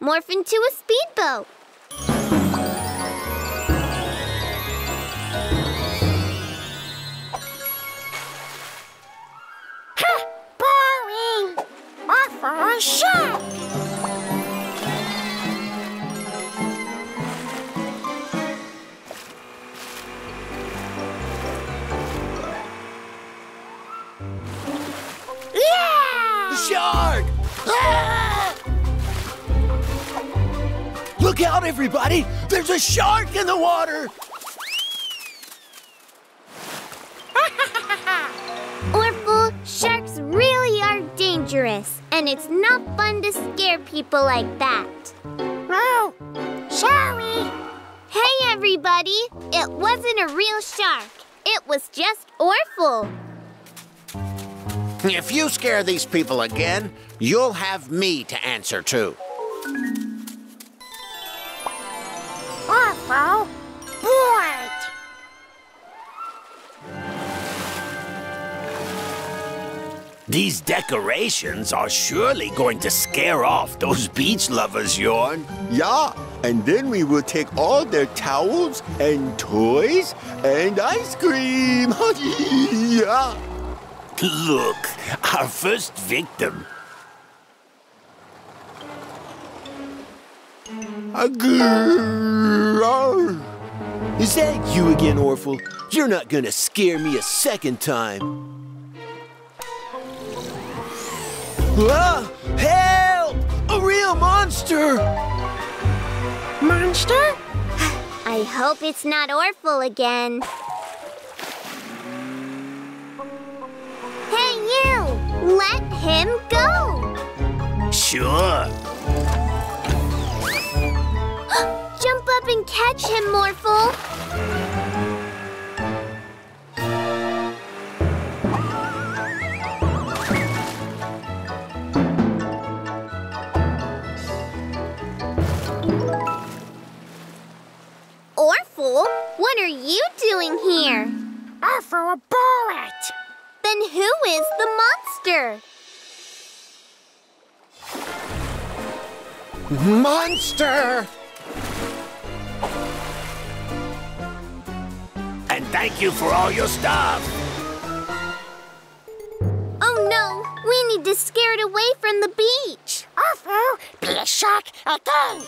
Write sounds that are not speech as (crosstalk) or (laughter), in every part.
morph into a speedboat. Boring! Off for a shark! Look out, everybody! There's a shark in the water! (laughs) Orphle, sharks really are dangerous, and it's not fun to scare people like that. Oh, sorry. Hey, everybody! It wasn't a real shark. It was just Orphle. If you scare these people again, you'll have me to answer to. Orphle. Bored. These decorations are surely going to scare off those beach lovers, Yorn. Yeah, and then we will take all their towels and toys and ice cream. (laughs) yeah. Look, our first victim. Is that you again, Orphle? You're not gonna scare me a second time. Ah! Help! A real monster! Monster? (sighs) I hope it's not Orphle again. Hey, you! Let him go! Sure. Up and catch him, Morphle! Orphle, what are you doing here? Off for a bullet. Then who is the monster? Monster! Thank you for all your stuff. Oh no, we need to scare it away from the beach. Orphle. Be a shark again.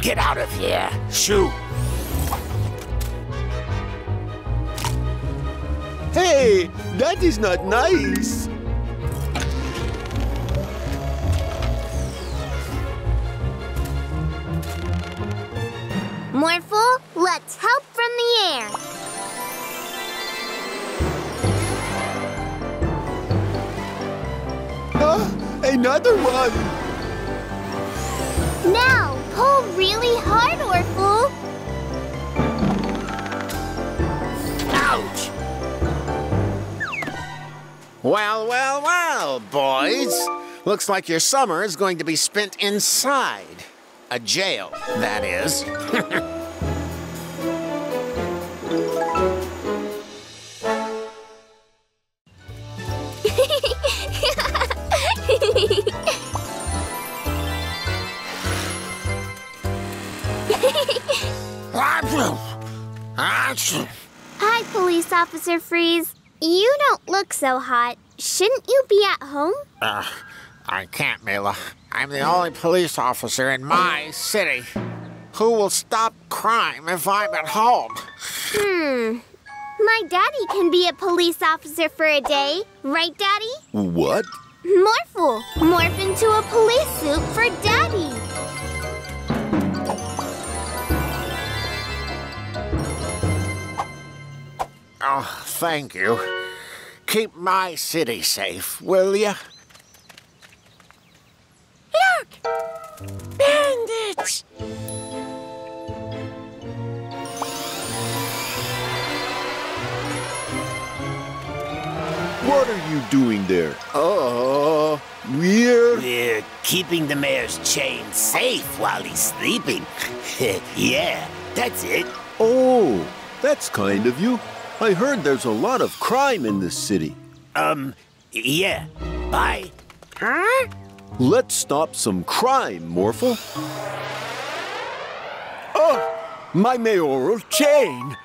Get out of here. Shoo. Hey, that is not nice. Morphle, let's help from the air. Ah, another one. Now, pull really hard, Well, well, well, boys. Looks like your summer is going to be spent inside. A jail, that is. (laughs) Hi, Police Officer Freeze. You don't look so hot. Shouldn't you be at home? Uh, I can't, Mila. I'm the only police officer in my city. Who will stop crime if I'm at home? Hmm. My daddy can be a police officer for a day, right, Daddy? What? Morphle, morph into a police suit for Daddy. Oh, thank you. Keep my city safe, will you? Look! Bandits! What are you doing there? Oh. Uh, we're... We're keeping the mayor's chain safe while he's sleeping. (laughs) yeah, that's it. Oh, that's kind of you. I heard there's a lot of crime in this city. Um, yeah. Bye. Huh? Let's stop some crime, Morphle. Oh, my mayoral chain.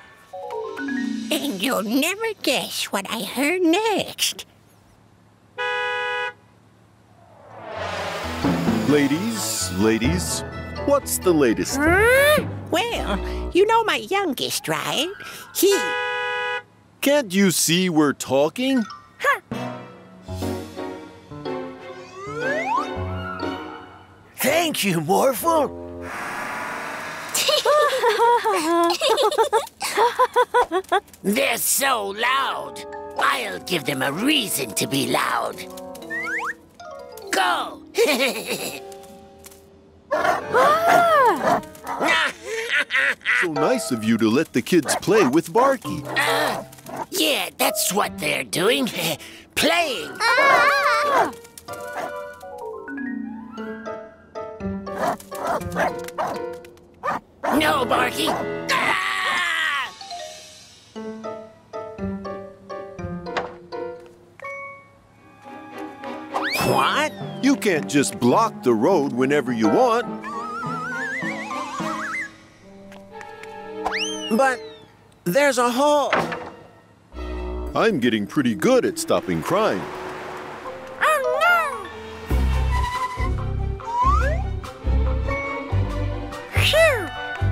And you'll never guess what I heard next. Ladies, ladies, what's the latest? Huh? Well, you know my youngest, right? He. Can't you see we're talking? Thank you, Morphle. (laughs) They're so loud. I'll give them a reason to be loud. Go! (laughs) So nice of you to let the kids play with Barky. Uh, yeah, that's what they're doing. (laughs) Playing. Ah! No, Barky. Ah! What? You can't just block the road whenever you want. But there's a hole. I'm getting pretty good at stopping crime. Oh no!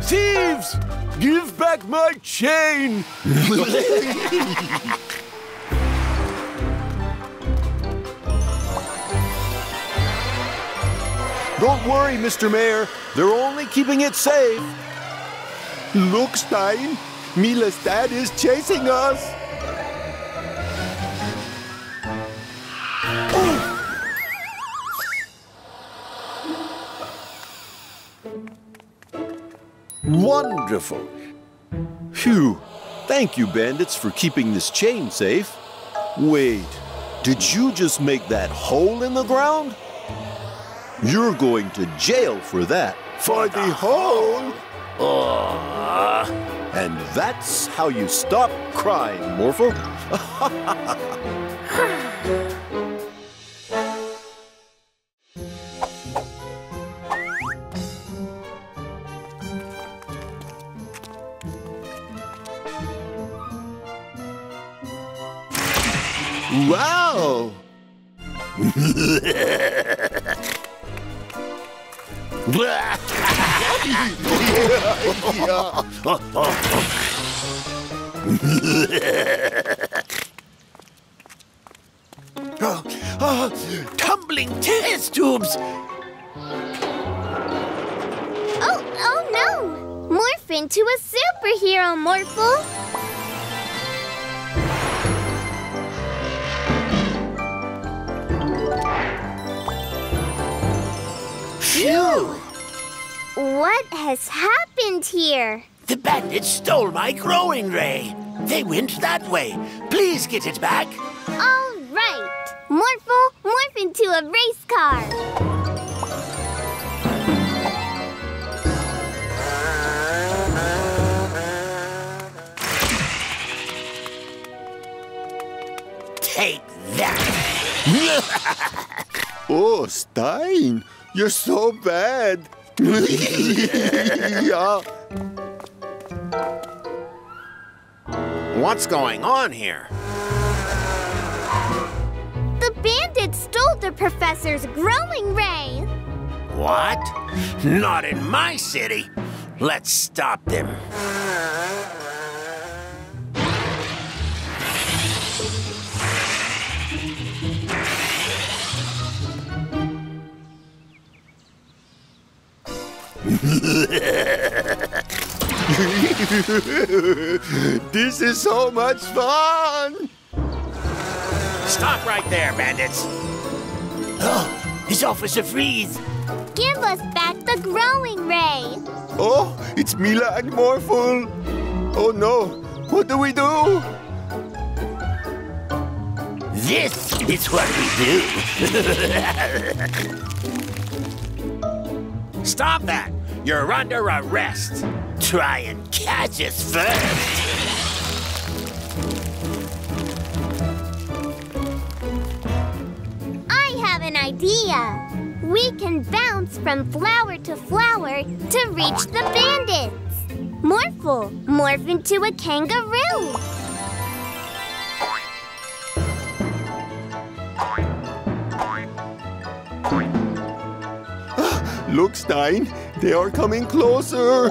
Thieves! Give back my chain! Don't worry, Mr. Mayor. They're only keeping it safe. Look, Stein. Mila's dad is chasing us. Wonderful. Phew. Thank you, bandits, for keeping this chain safe. Wait, did you just make that hole in the ground? You're going to jail for that. For the hole? And that's how you stop crime, Morphle. Wow! Oh, oh, tumbling test tubes. Oh, oh no! Morph into a superhero, Morphle! What has happened here? The bandits stole my growing ray. They went that way. Please get it back. All right! Morphle, morph into a race car! Take that. (laughs) Oh, Stein, you're so bad. (laughs) yeah. What's going on here? The bandits stole the professor's growing ray! What? Not in my city. Let's stop them. (laughs) this is so much fun. Stop right there, bandits. Oh, it's Officer Freeze. Give us back the growing ray! Oh, it's Mila and Morphle. Oh no, what do we do? This is what we do. (laughs) Stop that! You're under arrest. Try and catch us first. I have an idea. We can bounce from flower to flower to reach the bandits. Morphle, morph into a kangaroo. (gasps) Look, Stein, they are coming closer.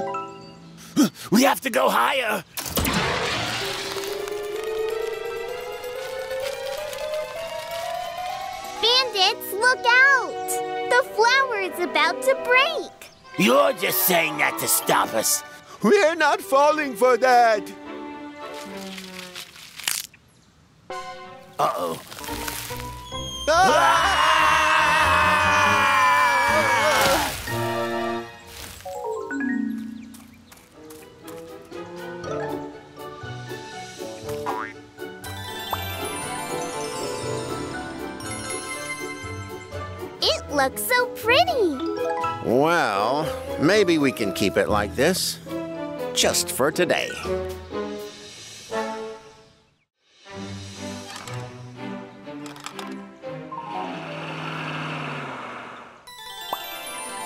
We have to go higher. Bandits, look out! The flower is about to break. You're just saying that to stop us. We're not falling for that. Uh-oh. It looks so pretty. Well, maybe we can keep it like this. Just for today.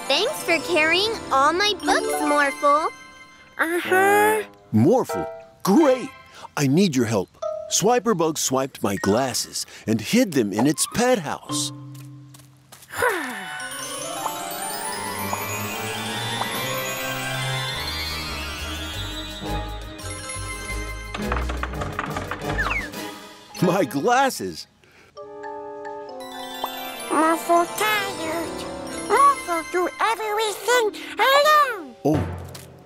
Thanks for carrying all my books, Morphle. Uh-huh. Morphle, great. I need your help. Swiperbug swiped my glasses and hid them in its pet house. My glasses. Morphle tired. Morphle do everything alone. Oh,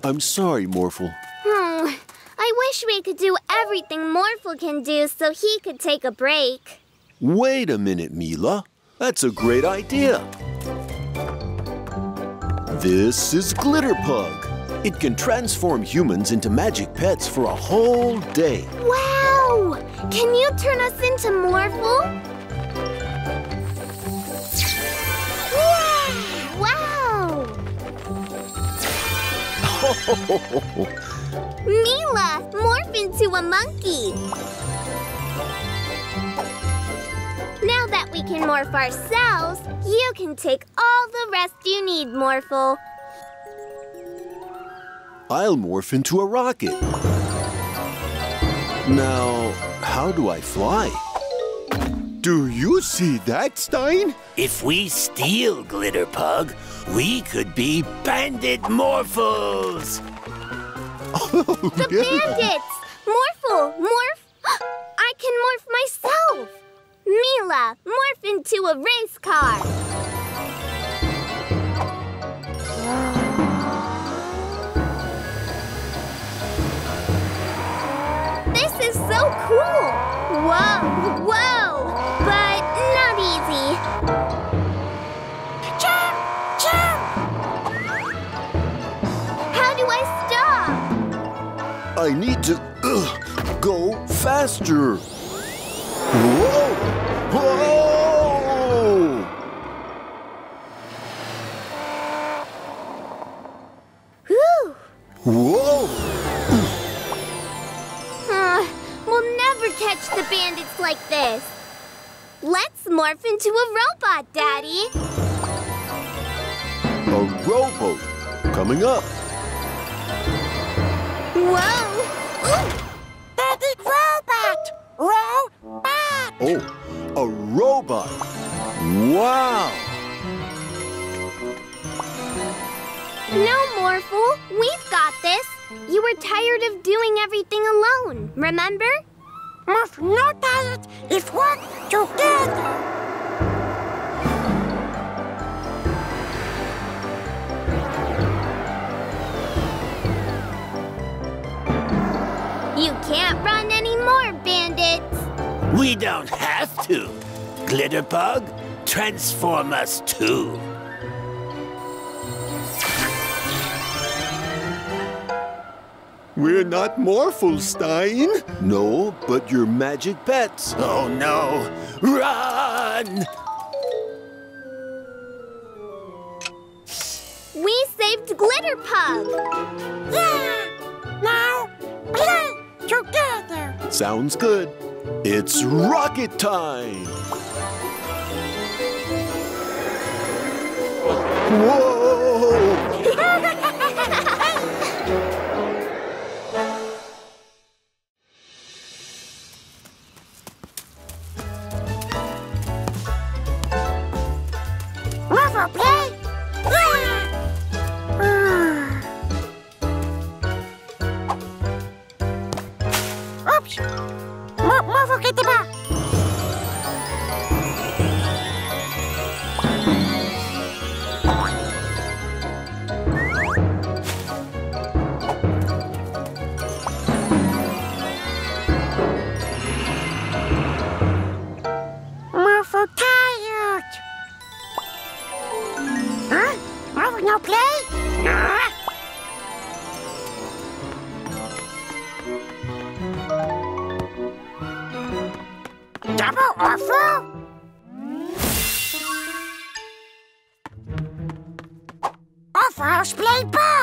I'm sorry, Morphle. Hmm. I wish we could do everything Morphle can do so he could take a break. Wait a minute, Mila. That's a great idea. This is Glitterpug. It can transform humans into magic pets for a whole day. Wow! Can you turn us into Morphle? Wow! (laughs) Mila, morph into a monkey. Now that we can morph ourselves, you can take all the rest you need, Morphle. I'll morph into a rocket. Now, how do I fly? Do you see that, Stein? If we steal Glitterpug, we could be bandit morphles. Oh, the bandits! Morphle, morph! (gasps) I can morph myself! Mila, morph into a race car! So cool! Whoa, whoa! But not easy. Jump! Jump! How do I stop? I need to ugh, go faster. Whoa! Whoa! Whew! Whoa! Never catch the bandits like this. Let's morph into a robot, Daddy. A rowboat coming up. Whoa! Ooh, The big robot! Robot! Oh, a robot. Wow! no, Morphle. We've got this. You were tired of doing everything alone, remember? Morph no tired if work together. You can't run anymore, bandits. We don't have to. Glitterbug, transform us too. We're not Morphle, Stein. No, but you're magic pets. Oh no, Run! We saved Glitter Pug. Yeah! Now, play together. Sounds good. It's rocket time! Whoa! No play? Nah. Double Orphle? Orphle's play. Ball,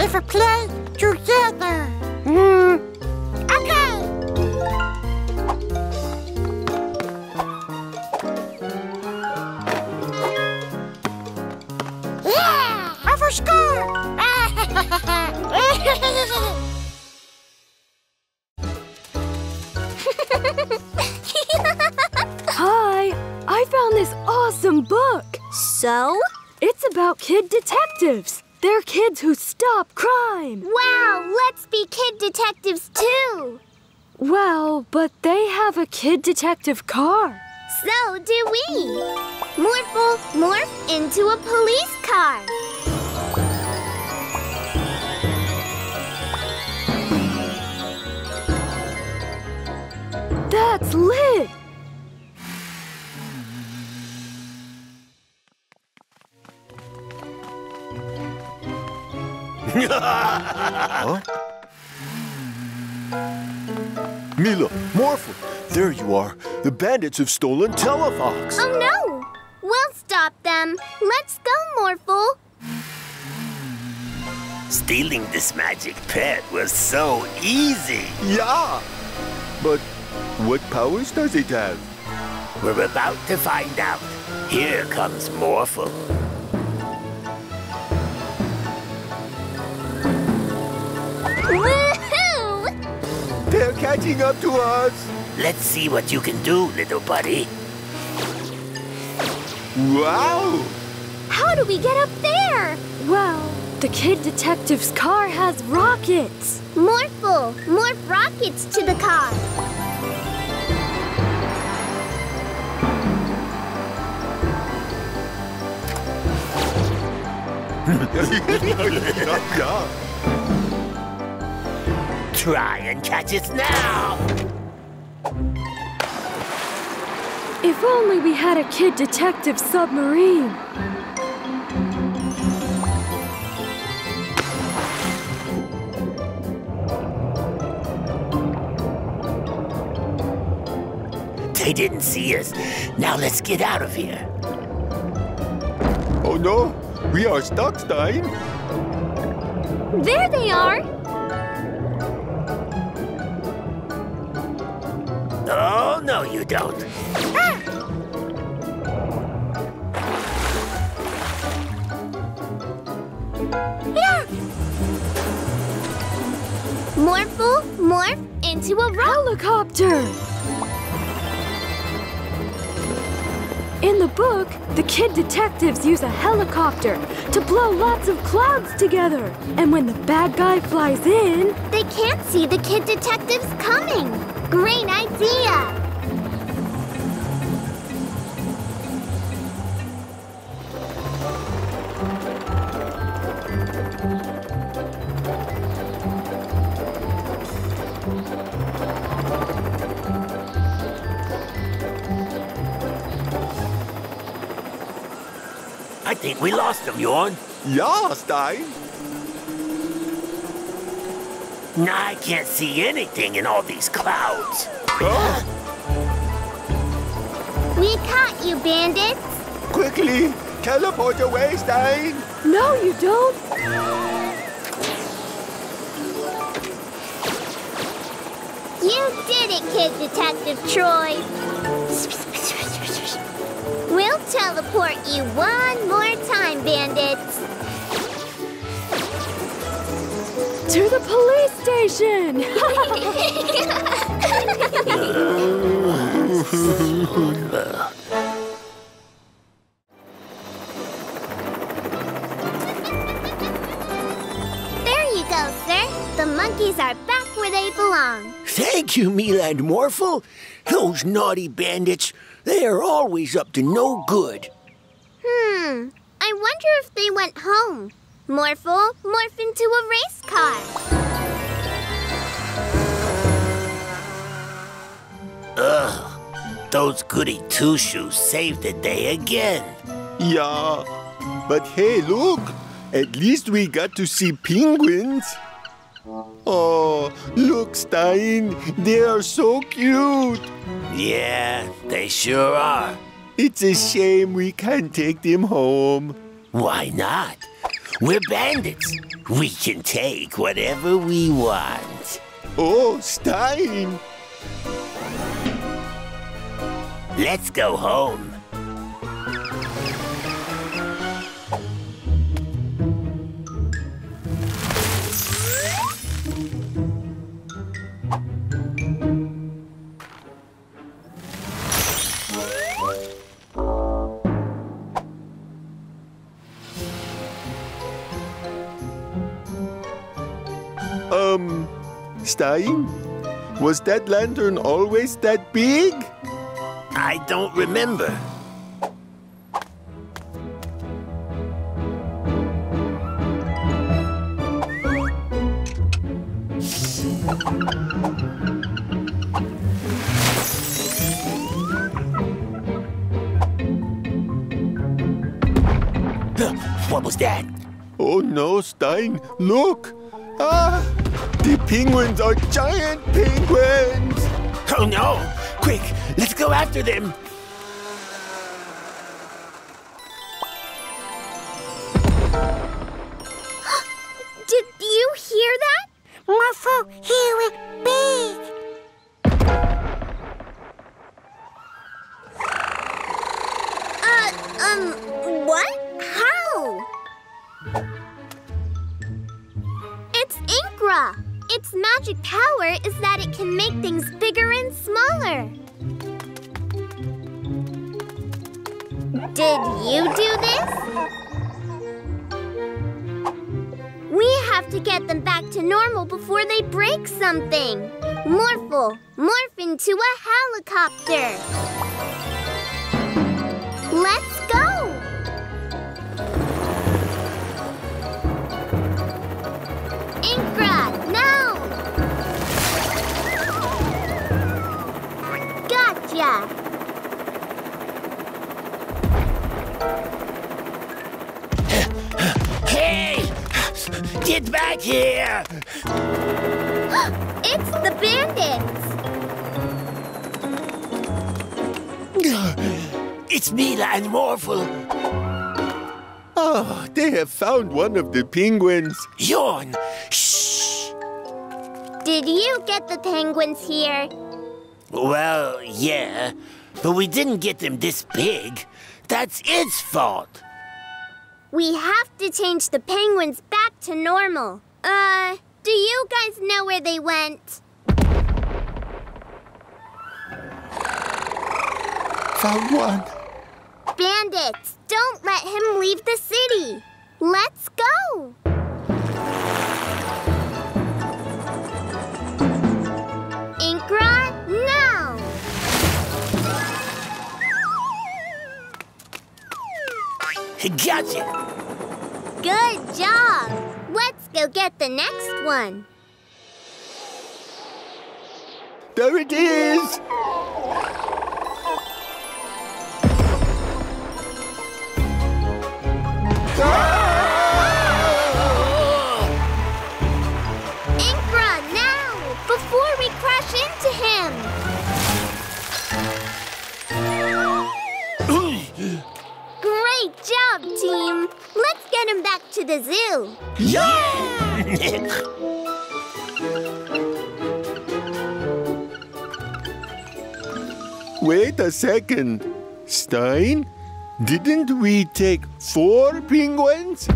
if we play together. Hmm. Okay! Yeah! Orphle score! (laughs) Hi! I found this awesome book. So? It's about kid detectives. They're kids who stop crime. Wow, let's be kid detectives too. Well, but they have a kid detective car. So do we. Morphle, morph into a police car. That's lit! Mila, Morphle, there you are. The bandits have stolen Telefox. Oh no! We'll stop them. Let's go, Morphle. Stealing this magic pet was so easy. Yeah. But what powers does it have? We're about to find out. Here comes Morphle. Woohoo! They're catching up to us. Let's see what you can do, little buddy. Wow. How do we get up there? Well, the kid detective's car has rockets. Morphle, more rockets to the car. (laughs) yeah. Try and catch us now. If only we had a kid detective submarine. They didn't see us. Now let's get out of here. Oh no, we are stuck, Stein. There they are. No, you don't. Morphle, morph into a. Helicopter! In the book, the kid detectives use a helicopter to blow lots of clouds together. And when the bad guy flies in, They can't see the kid detectives coming. Great idea. Think we lost them, Yorn. Yeah, Stein. Now I can't see anything in all these clouds. Huh? We caught you, bandits. Quickly, teleport away, Stein. no, you don't. You did it, Kid Detective Troy. We'll teleport you one more time, bandits. To the police station! There you go, sir. The monkeys are back where they belong. Thank you, Mila and Morphle. Those naughty bandits, they are always up to no good. Hmm. I wonder if they went home. Morphle, morph into a race car. Ugh, those goody two-shoes saved the day again. Yeah. But hey, look. At least we got to see penguins. Oh, look, Stein. They are so cute. Yeah, they sure are. It's a shame we can't take them home. Why not? We're bandits. We can take whatever we want. Oh, Stein. Let's go home. dying? Was that lantern always that big? I don't remember. What was that? Oh no, Stein, look! The penguins are giant penguins! Oh no! Quick, let's go after them! (gasps) Did you hear that? Morphle, hear it big. Uh, um, what? How? It's Inkra. Its magic power is that it can make things bigger and smaller. Did you do this? We have to get them back to normal before they break something. Morphle, morph into a helicopter. Let's go! Gotcha! Hey! Get back here! (gasps) It's the bandits! It's Mila and Morphle. Ah, they have found one of the penguins. Yawn! Shh! Did you get the penguins here? Well, yeah, but we didn't get them this big. That's its fault. We have to change the penguins back to normal. Uh, do you guys know where they went? Found one. Bandits, don't let him leave the city. Let's go. Gotcha! Good job. Let's go get the next one. There it is! Inkra, to the zoo. (laughs) Wait a second. Stein, didn't we take four penguins?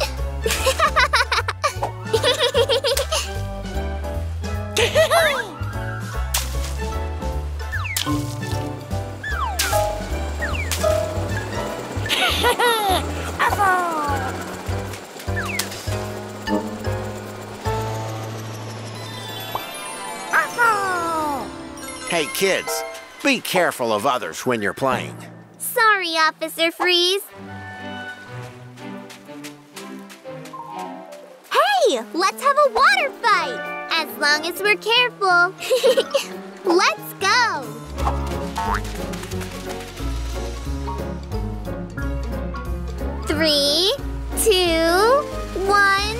(laughs) Hey, kids, be careful of others when you're playing. Sorry, Officer Freeze. Hey, let's have a water fight! As long as we're careful. (laughs) let's go! Three, two, one,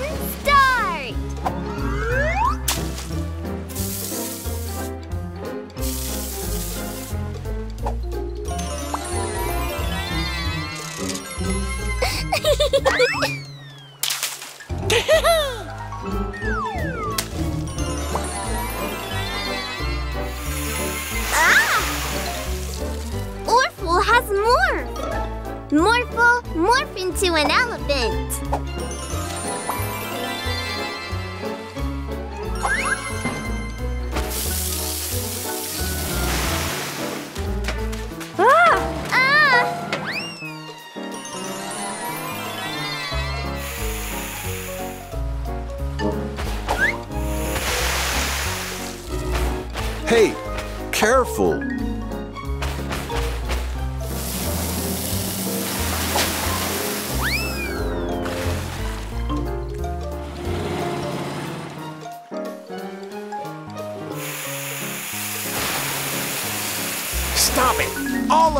Morphed! Morphle, morph into an elephant!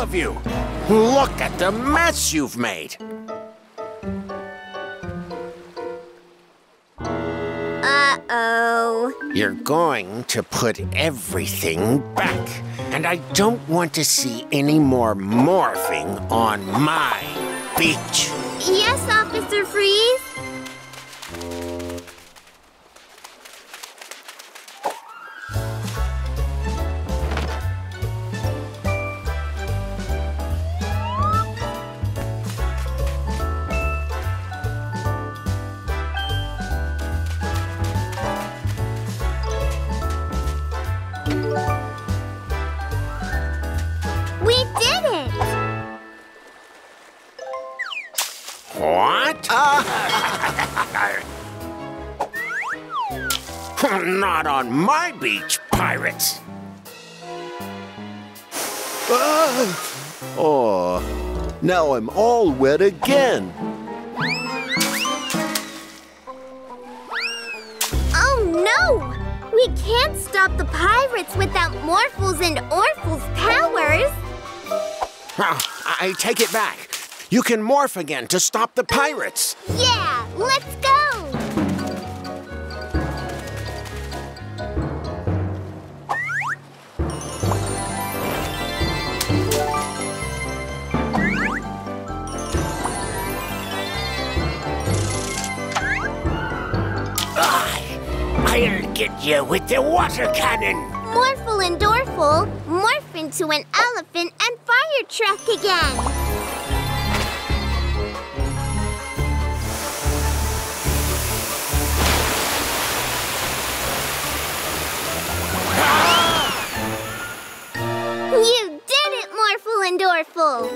Of you! Look at the mess you've made! Uh-oh. You're going to put everything back. And I don't want to see any more morphing on my beach. Yes, Officer Freeze? My beach, pirates. Oh, now I'm all wet again. Oh no! We can't stop the pirates without Morphle's and Orphle's powers! Ah, I take it back. You can morph again to stop the pirates. Yeah, let's go! Get you with the water cannon. Morphle and Orphle morph into an elephant and fire truck again! You did it, Morphle and Orphle!